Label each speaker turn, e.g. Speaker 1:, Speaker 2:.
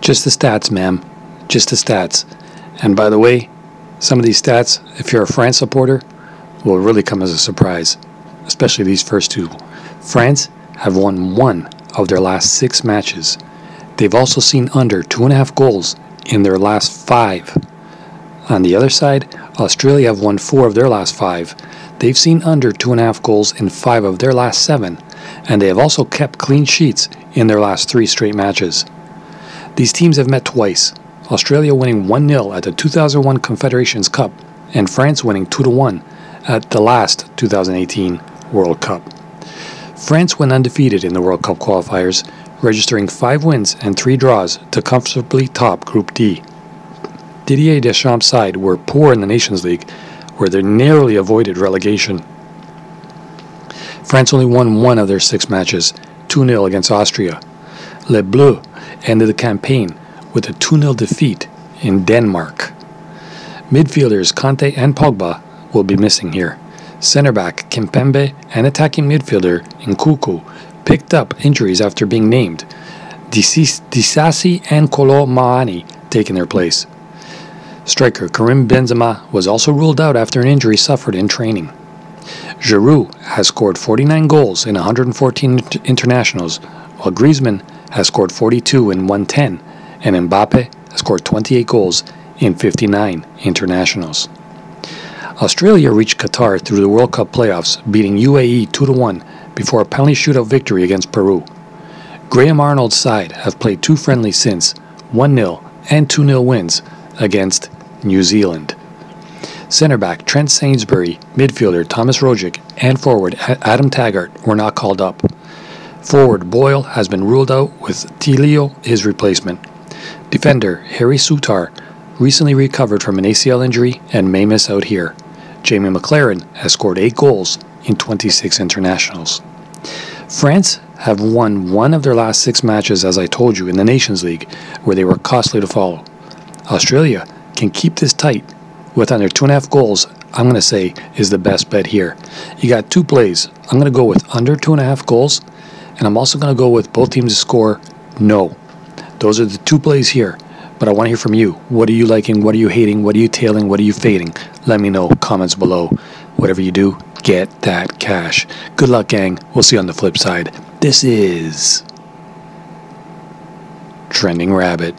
Speaker 1: Just the stats, ma'am. Just the stats. And by the way, some of these stats, if you're a France supporter, will really come as a surprise, especially these first two. France have won one of their last six matches. They've also seen under two and a half goals in their last five. On the other side, Australia have won four of their last five. They've seen under two and a half goals in five of their last seven, and they have also kept clean sheets in their last three straight matches. These teams have met twice Australia winning 1 0 at the 2001 Confederations Cup, and France winning 2 1 at the last 2018 World Cup. France went undefeated in the World Cup qualifiers, registering 5 wins and 3 draws to comfortably top Group D. Didier Deschamps' side were poor in the Nations League, where they narrowly avoided relegation. France only won one of their six matches, 2 0 against Austria. Les Bleus ended the campaign with a 2 0 defeat in Denmark. Midfielders Kanté and Pogba will be missing here. Centre back Kimpembe and attacking midfielder Nkunku picked up injuries after being named. Disasi and Kolo Muani taking their place. Striker Karim Benzema was also ruled out after an injury suffered in training. Giroud has scored 49 goals in 114 internationals, while Griezmann has scored 42 in 110 and Mbappe has scored 28 goals in 59 internationals. Australia reached Qatar through the World Cup playoffs, beating UAE 2 1 before a penalty shootout victory against Peru. Graham Arnold's side have played two friendlies since 1 0 and 2 0 wins against New Zealand. Centre back Trent Sainsbury, midfielder Thomas Rogic, and forward Adam Taggart were not called up. Forward Boyle has been ruled out with Tilio his replacement. Defender Harry Souttar recently recovered from an ACL injury and may miss out here. Jamie Maclaren has scored 8 goals in 26 internationals. France have won one of their last six matches, as I told you, in the Nations League, where they were costly to follow. Australia can keep this tight with under two and a half goals. I'm going to say is the best bet here. You got two plays. I'm going to go with under two and a half goals, and I'm also going to go with both teams to score no. Those are the two plays here. But I want to hear from you. What are you liking? What are you hating? What are you tailing? What are you fading? Let me know. Comments below. Whatever you do, get that cash. Good luck, gang. We'll see you on the flip side. This is Trending Rabbit.